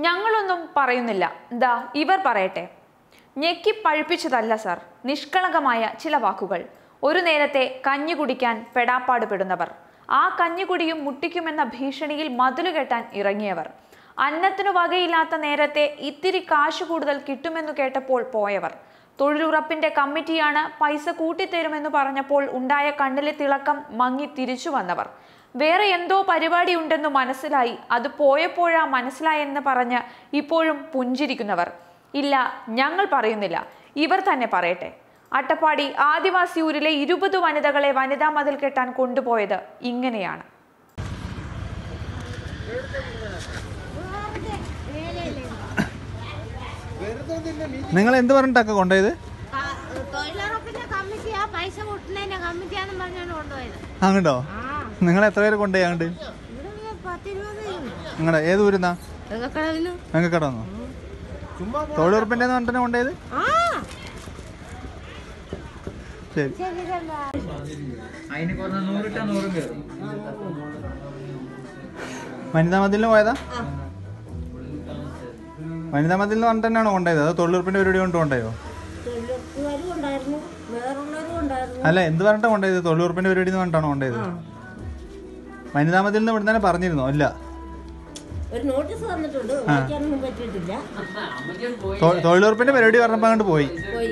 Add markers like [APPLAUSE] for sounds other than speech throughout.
ഞങ്ങളൊന്നും പറയുന്നില്ല. എന്താ ഇവർ പറയട്ടെ. ഞെക്കി പഴുപ്പിച്ചതല്ല സർ. നിഷ്കളങ്കമായ ചില വാക്കുകൾ. ഒരു നേരത്തെ കഞ്ഞി കുടിക്കാൻ പെടാപ്പാടുപെടുന്നവർ. ആ കഞ്ഞി കുടിയും മുട്ടിക്കുമെന്ന ഭീഷണിയിൽ മതിലു കെട്ടാൻ ഇറങ്ങിയവർ. അന്നത്തിനു വകയില്ലാത്ത നേരത്തെ ഇത്തിരി കാശ് കൂടുതൽ കിട്ടുമെന്നു കേട്ടപ്പോൾ പോയവർ. തൊഴിലുറപ്പിന്റെ കമ്മിറ്റിയാണ് പൈസ കൂട്ടിത്തരുമെന്ന് പറഞ്ഞപ്പോൾ ഉണ്ടായ കണ്ണിലെ തിളക്കം മങ്ങി തിരിച്ചു വന്നവർ. വേറെ എന്തോ പരിപാടി ഉണ്ടെന്ന് മനസ്സിലായി. അത് പോയപ്പോഴാ മനസ്സിലായെന്ന് പറഞ്ഞ് ഇപ്പോഴും പുഞ്ചിരിക്കുന്നവർ. ഇല്ല ഞങ്ങൾ പറയുന്നില്ല. ഇവർ തന്നെ പറയട്ടെ. അട്ടപ്പാടി ആദിവാസി ഊരിലെ ഇരുപത് വനിതകളെ വനിതാ മതിൽ കെട്ടാൻ കൊണ്ടുപോയത് ഇങ്ങനെയാണ്. നിങ്ങൾ എന്ത് പറഞ്ഞിട്ടൊക്കെ കൊണ്ടുപോയത്. അങ്ങോട്ടോ? നിങ്ങൾ എത്ര പേര് കൊണ്ടുപോയി അങ്ങോട്ട്? നിങ്ങളുടെ ഏത് ഊരുന്നാ? തൊഴിലുറപ്പിന്റെ കൊണ്ടുപോയത്? ആ. ശരി. വനിതാ മതിലിന് പോയതാ? വനിതാ മതിൽ എന്ന് പറഞ്ഞിട്ട് തന്നെയാണോ കൊണ്ടുപോയത്? അതോ തൊഴിലുറപ്പിന്റെ പരിപാടി കൊണ്ട് കൊണ്ടുപോയോ? തൊഴിലുറപ്പുകാരും ഉണ്ടായിരുന്നു വേറുള്ളവരും ഉണ്ടായിരുന്നു അല്ല എന്ത് പറഞ്ഞിട്ടാണ് കൊണ്ടുപോയത്? തൊഴിലുറപ്പിന്റെ പരിപാടി എന്ന് പറഞ്ഞിട്ടാണോ കൊണ്ടുപോയത്? വനിതാ മതിലിന് ഇവിടെ തന്നെ പറഞ്ഞിരുന്നോ? അല്ല ഒരു നോട്ടീസ് തന്നിട്ടുണ്ട്. വായിക്കാനൊന്നും പറ്റിയിട്ടില്ല. തൊ- തൊഴിലുറപ്പിന്റെ പരിപാടി പറഞ്ഞപ്പോൾ അങ്ങോട്ട് പോയി. പോയി.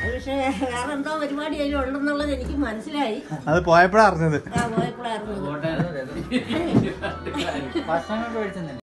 അത് പക്ഷേ വേറെ എന്തോ പരിപാടി അതിൽ ഉണ്ടെന്നുള്ളത് എനിക്ക് മനസ്സിലായി. അത് പോയപ്പോഴാണ് അറിഞ്ഞത്. ആ പോയപ്പോഴായിരുന്നു [LAUGHS] ഭക്ഷണം കഴിച്ചെന്നില്ല